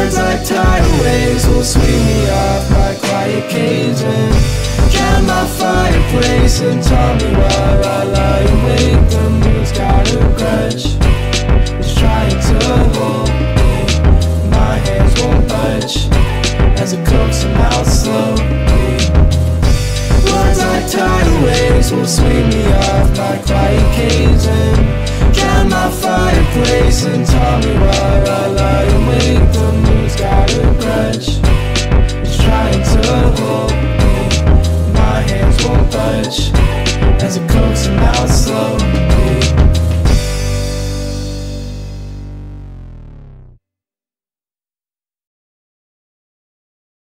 birds like tidal waves will sweep me off my quiet cage and drown my fireplace and tell me while I lie awake. The moon's got a grudge, it's trying to hold me. My hands won't budge as it coaxes them out slowly. Words like tidal waves will sweep me off my quiet cage and now slow.